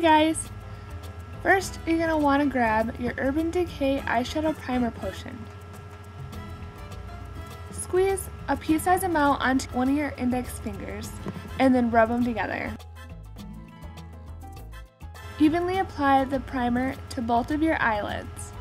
Guys! First, you're going to want to grab your Urban Decay Eyeshadow Primer Potion. Squeeze a pea-sized amount onto one of your index fingers and then rub them together. Evenly apply the primer to both of your eyelids.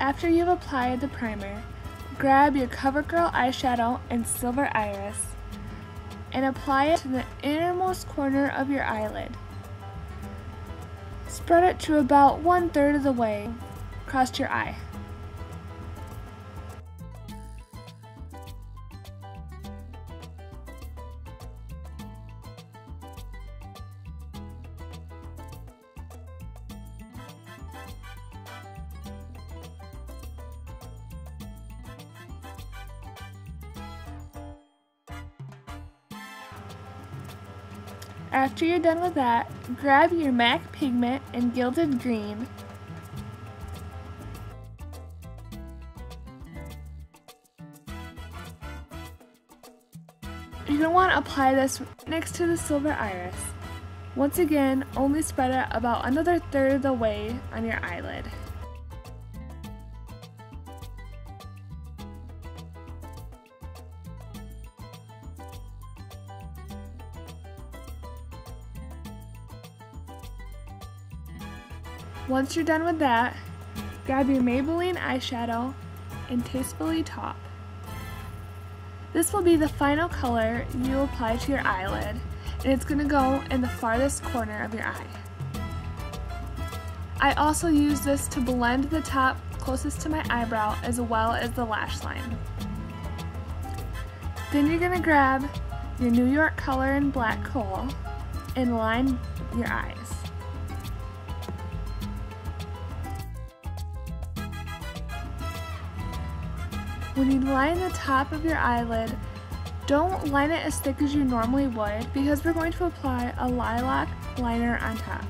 After you've applied the primer, grab your CoverGirl eyeshadow and Silver Iris and apply it to the innermost corner of your eyelid. Spread it to about one third of the way across your eye. After you're done with that, grab your MAC pigment in Gilded Green You're going to want to apply this next to the silver iris. Once again, only spread it about another third of the way on your eyelid. Once you're done with that, grab your Maybelline eyeshadow and tastefully taupe. This will be the final color you apply to your eyelid and it's going to go in the farthest corner of your eye. I also use this to blend the top closest to my eyebrow as well as the lash line. Then you're going to grab your New York color in black kohl and line your eyes. When you line the top of your eyelid, don't line it as thick as you normally would because we're going to apply a lilac liner on top.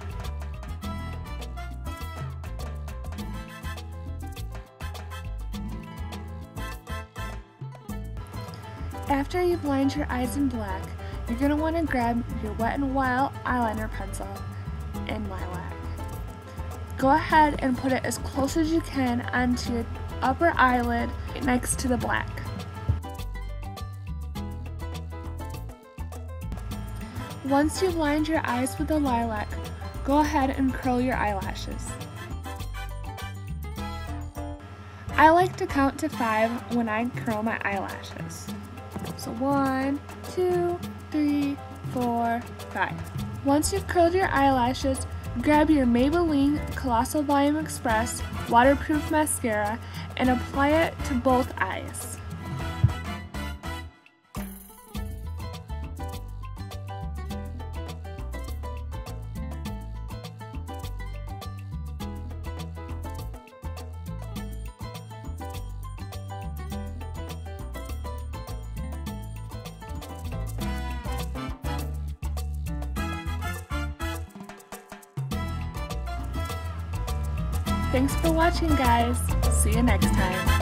After you've lined your eyes in black, you're going to want to grab your Wet n Wild eyeliner pencil in lilac. Go ahead and put it as close as you can onto your upper eyelid next to the black. Once you've lined your eyes with the lilac, go ahead and curl your eyelashes. I like to count to five when I curl my eyelashes. So one, two, three, four, five. Once you've curled your eyelashes, grab your Maybelline Colossal Volume Express waterproof mascara and apply it to both eyes. Thanks for watching guys. See you next time.